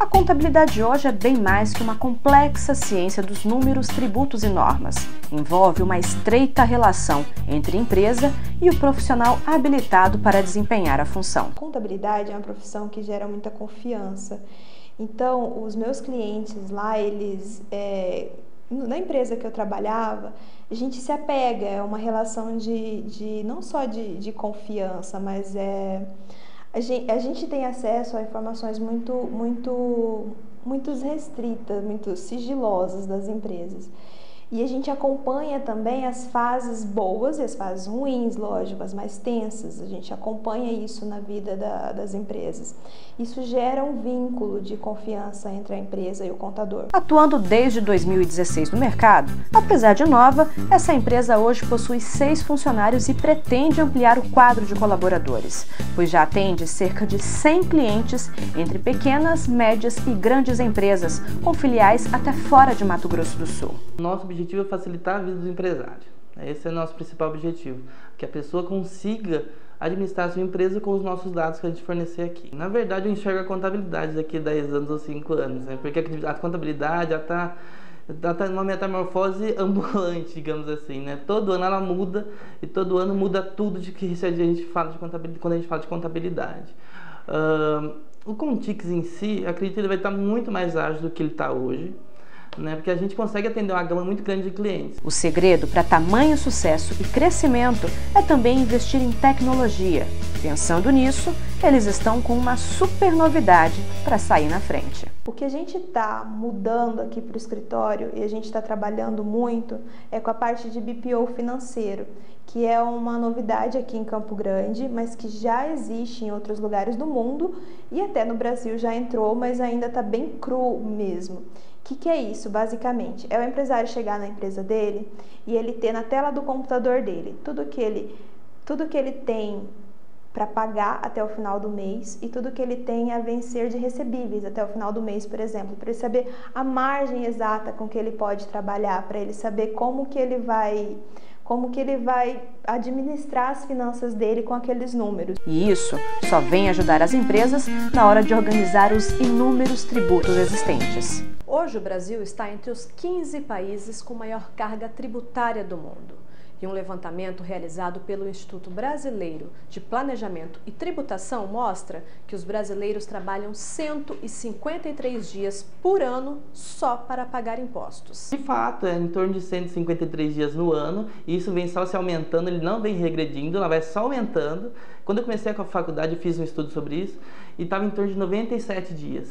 A contabilidade hoje é bem mais que uma complexa ciência dos números, tributos e normas. Envolve uma estreita relação entre empresa e o profissional habilitado para desempenhar a função. Contabilidade é uma profissão que gera muita confiança. Então, os meus clientes lá, eles é, na empresa que eu trabalhava, a gente se apega, é uma relação de, de não só de, de confiança, mas é a gente, a gente tem acesso a informações muito, muito, muito restritas, muito sigilosas das empresas. E a gente acompanha também as fases boas e as fases ruins, lógico, as mais tensas. A gente acompanha isso na vida da, das empresas. Isso gera um vínculo de confiança entre a empresa e o contador. Atuando desde 2016 no mercado, apesar de nova, essa empresa hoje possui seis funcionários e pretende ampliar o quadro de colaboradores, pois já atende cerca de 100 clientes entre pequenas, médias e grandes empresas, com filiais até fora de Mato Grosso do Sul. Nosso objetivo é facilitar a vida do empresário. Esse é o nosso principal objetivo, que a pessoa consiga administrar a sua empresa com os nossos dados que a gente fornecer aqui. Na verdade, eu enxergo a contabilidade daqui a 10 anos ou 5 anos, né? porque a contabilidade já está tá numa metamorfose ambulante, digamos assim, né? Todo ano ela muda e todo ano muda tudo de que a gente fala de contabilidade, quando a gente fala de contabilidade. Uh, o Contix em si, acredito que ele vai estar muito mais ágil do que ele está hoje né? porque a gente consegue atender uma gama muito grande de clientes. O segredo para tamanho sucesso e crescimento é também investir em tecnologia. Pensando nisso, eles estão com uma super novidade para sair na frente. O que a gente está mudando aqui para o escritório e a gente está trabalhando muito é com a parte de BPO financeiro, que é uma novidade aqui em Campo Grande, mas que já existe em outros lugares do mundo e até no Brasil já entrou, mas ainda está bem cru mesmo que, que é isso, basicamente? É o empresário chegar na empresa dele e ele ter na tela do computador dele tudo que ele, tudo que ele tem para pagar até o final do mês e tudo que ele tem a vencer de recebíveis até o final do mês, por exemplo, para ele saber a margem exata com que ele pode trabalhar, para ele saber como que ele vai como que ele vai administrar as finanças dele com aqueles números. E isso só vem ajudar as empresas na hora de organizar os inúmeros tributos existentes. Hoje o Brasil está entre os 15 países com maior carga tributária do mundo. E um levantamento realizado pelo Instituto Brasileiro de Planejamento e Tributação mostra que os brasileiros trabalham 153 dias por ano só para pagar impostos. De fato, é em torno de 153 dias no ano, e isso vem só se aumentando, ele não vem regredindo, ela vai só aumentando. Quando eu comecei a faculdade, eu fiz um estudo sobre isso, e estava em torno de 97 dias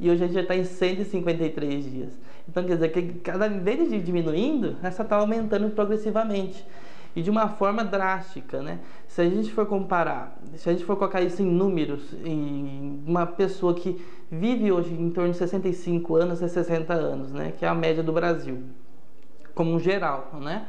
e hoje a gente já está em 153 dias. Então quer dizer que cada vez de diminuindo, essa está aumentando progressivamente e de uma forma drástica, né? Se a gente for comparar, se a gente for colocar isso em números, em uma pessoa que vive hoje em torno de 65 anos a 60 anos, né? Que é a média do Brasil, como um geral, né?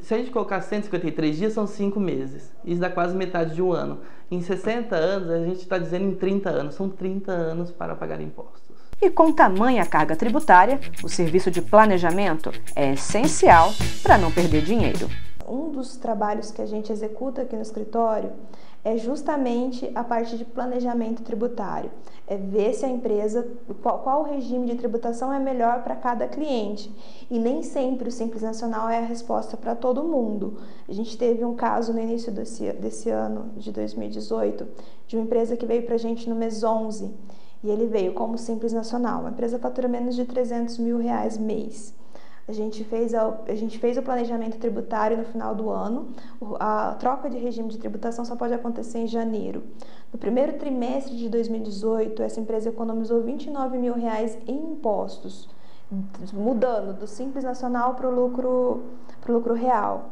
Se a gente colocar 153 dias, são 5 meses. Isso dá quase metade de um ano. Em 60 anos, a gente está dizendo em 30 anos. São 30 anos para pagar impostos. E com tamanha carga tributária, o serviço de planejamento é essencial para não perder dinheiro. Um dos trabalhos que a gente executa aqui no escritório é justamente a parte de planejamento tributário. É ver se a empresa, qual, qual regime de tributação é melhor para cada cliente. E nem sempre o Simples Nacional é a resposta para todo mundo. A gente teve um caso no início desse, desse ano, de 2018, de uma empresa que veio para a gente no mês 11 e ele veio como Simples Nacional. A empresa fatura menos de 300 mil reais mês. A gente, fez a, a gente fez o planejamento tributário no final do ano. A troca de regime de tributação só pode acontecer em janeiro. No primeiro trimestre de 2018, essa empresa economizou 29 mil reais em impostos, mudando do Simples Nacional para o lucro, lucro real.